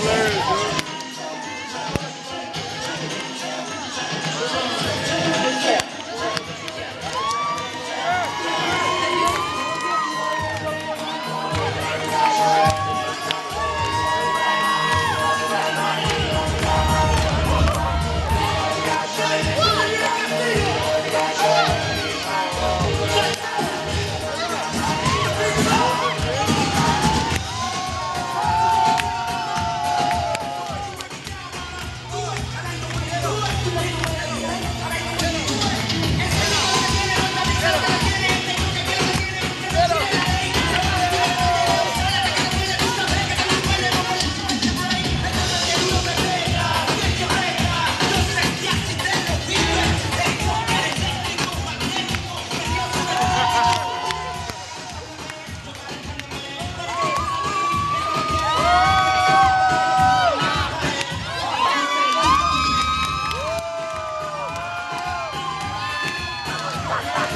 hilarious, Ha ha ha!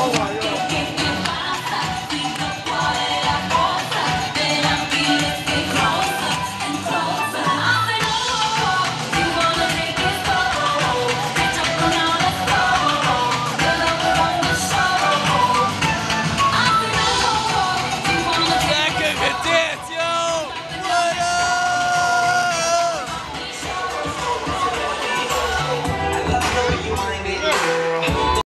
Oh,